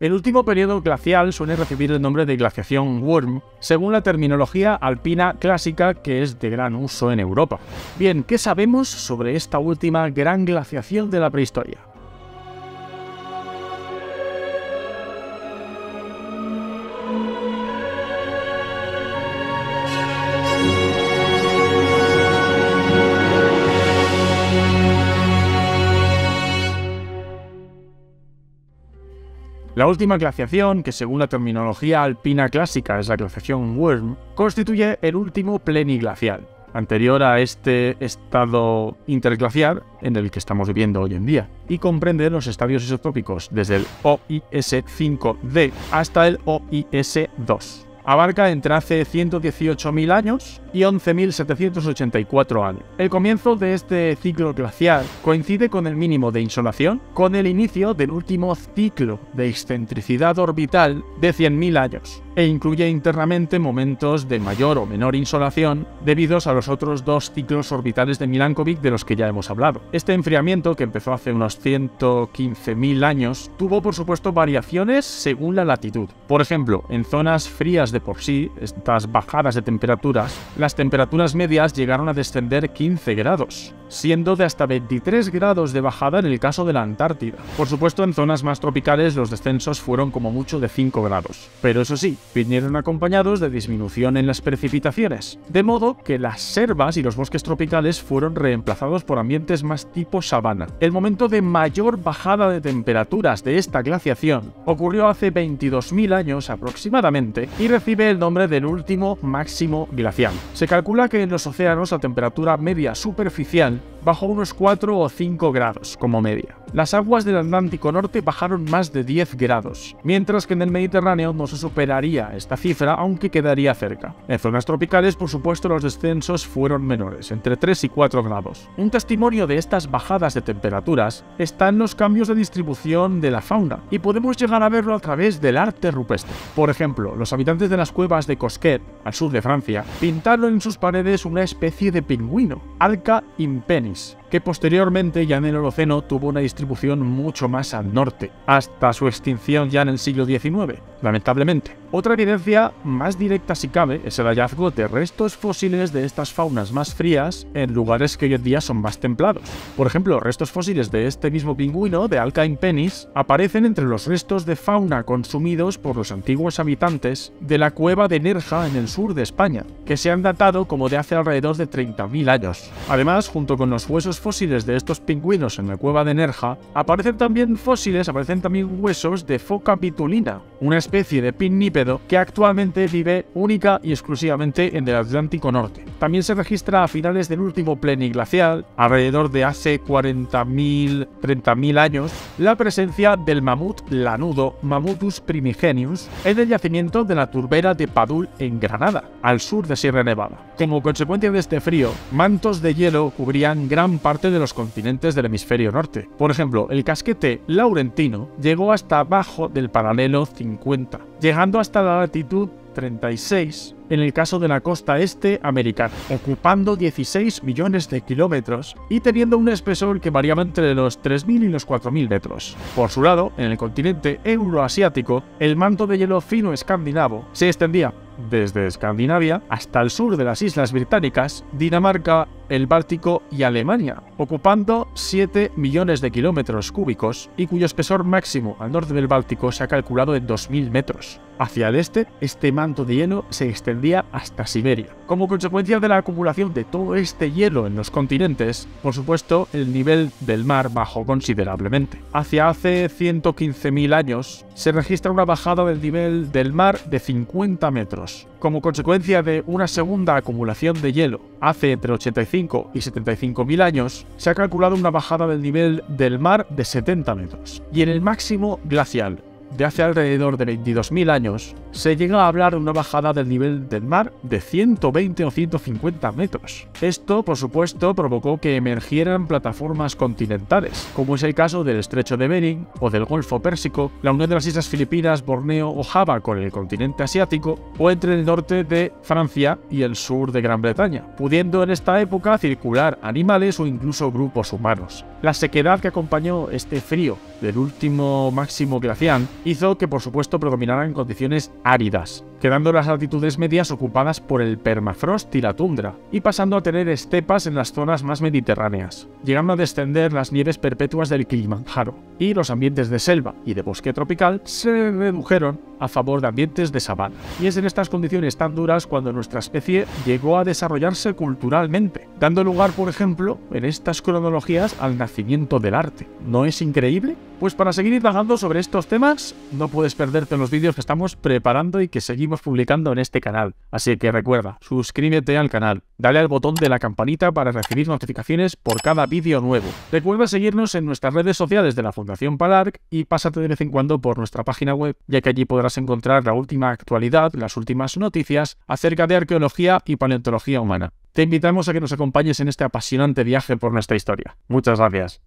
El último periodo glacial suele recibir el nombre de glaciación Worm, según la terminología alpina clásica que es de gran uso en Europa. Bien, ¿qué sabemos sobre esta última gran glaciación de la prehistoria? La última glaciación, que según la terminología alpina clásica es la glaciación Worm, constituye el último pleniglacial, anterior a este estado interglaciar en el que estamos viviendo hoy en día, y comprende los estadios isotrópicos desde el OIS 5D hasta el OIS 2 abarca entre hace 118.000 años y 11.784 años. El comienzo de este ciclo glacial coincide con el mínimo de insolación con el inicio del último ciclo de excentricidad orbital de 100.000 años e incluye internamente momentos de mayor o menor insolación debidos a los otros dos ciclos orbitales de Milankovic de los que ya hemos hablado. Este enfriamiento, que empezó hace unos 115.000 años, tuvo por supuesto variaciones según la latitud. Por ejemplo, en zonas frías de por sí, estas bajadas de temperaturas, las temperaturas medias llegaron a descender 15 grados, siendo de hasta 23 grados de bajada en el caso de la Antártida. Por supuesto, en zonas más tropicales los descensos fueron como mucho de 5 grados, pero eso sí, vinieron acompañados de disminución en las precipitaciones, de modo que las selvas y los bosques tropicales fueron reemplazados por ambientes más tipo sabana. El momento de mayor bajada de temperaturas de esta glaciación ocurrió hace 22.000 años aproximadamente y recibe el nombre del último máximo glacial. Se calcula que en los océanos la temperatura media superficial bajó unos 4 o 5 grados como media. Las aguas del Atlántico Norte bajaron más de 10 grados, mientras que en el Mediterráneo no se superaría esta cifra, aunque quedaría cerca. En zonas tropicales, por supuesto, los descensos fueron menores, entre 3 y 4 grados. Un testimonio de estas bajadas de temperaturas está en los cambios de distribución de la fauna, y podemos llegar a verlo a través del arte rupestre. Por ejemplo, los habitantes de las cuevas de Cosquet, al sur de Francia, pintaron en sus paredes una especie de pingüino, Alca journeys. Que posteriormente ya en el Holoceno tuvo una distribución mucho más al norte, hasta su extinción ya en el siglo XIX, lamentablemente. Otra evidencia más directa si cabe es el hallazgo de restos fósiles de estas faunas más frías en lugares que hoy en día son más templados. Por ejemplo, restos fósiles de este mismo pingüino de Alcain penis aparecen entre los restos de fauna consumidos por los antiguos habitantes de la cueva de Nerja en el sur de España, que se han datado como de hace alrededor de 30.000 años. Además, junto con los huesos fósiles de estos pingüinos en la cueva de Nerja, aparecen también fósiles, aparecen también huesos de foca pitulina, una especie de pinnípede que actualmente vive única y exclusivamente en el Atlántico Norte. También se registra a finales del último pleniglacial, alrededor de hace 40.000, 30.000 años, la presencia del mamut lanudo Mamutus primigenius en el yacimiento de la turbera de Padul en Granada, al sur de Sierra Nevada. Como consecuencia de este frío, mantos de hielo cubrían gran parte de los continentes del hemisferio norte. Por ejemplo, el casquete laurentino llegó hasta abajo del paralelo 50, llegando hasta la latitud 36 en el caso de la costa este americana, ocupando 16 millones de kilómetros y teniendo un espesor que variaba entre los 3.000 y los 4.000 metros. Por su lado, en el continente euroasiático, el manto de hielo fino escandinavo se extendía desde Escandinavia hasta el sur de las Islas Británicas, Dinamarca, el Báltico y Alemania, ocupando 7 millones de kilómetros cúbicos y cuyo espesor máximo al norte del Báltico se ha calculado en 2.000 metros. Hacia el este, este manto de hielo se extendía hasta Siberia. Como consecuencia de la acumulación de todo este hielo en los continentes, por supuesto, el nivel del mar bajó considerablemente. Hacia hace 115.000 años, se registra una bajada del nivel del mar de 50 metros, como consecuencia de una segunda acumulación de hielo hace entre 85 y 75 mil años, se ha calculado una bajada del nivel del mar de 70 metros. Y en el máximo glacial de hace alrededor de 22.000 años, se llega a hablar de una bajada del nivel del mar de 120 o 150 metros. Esto, por supuesto, provocó que emergieran plataformas continentales, como es el caso del estrecho de Bering o del Golfo Pérsico, la unión de las islas Filipinas, Borneo o Java con el continente asiático, o entre el norte de Francia y el sur de Gran Bretaña, pudiendo en esta época circular animales o incluso grupos humanos. La sequedad que acompañó este frío del último máximo glacial hizo que por supuesto predominaran condiciones áridas, quedando las altitudes medias ocupadas por el permafrost y la tundra, y pasando a tener estepas en las zonas más mediterráneas, llegando a descender las nieves perpetuas del Kilimanjaro, y los ambientes de selva y de bosque tropical se redujeron a favor de ambientes de sabana. Y es en estas condiciones tan duras cuando nuestra especie llegó a desarrollarse culturalmente, dando lugar, por ejemplo, en estas cronologías al nacimiento del arte. ¿No es increíble? Pues para seguir indagando sobre estos temas, no puedes perderte los vídeos que estamos preparando y que publicando en este canal. Así que recuerda, suscríbete al canal, dale al botón de la campanita para recibir notificaciones por cada vídeo nuevo. Recuerda seguirnos en nuestras redes sociales de la Fundación Palarc y pásate de vez en cuando por nuestra página web, ya que allí podrás encontrar la última actualidad, las últimas noticias acerca de arqueología y paleontología humana. Te invitamos a que nos acompañes en este apasionante viaje por nuestra historia. Muchas gracias.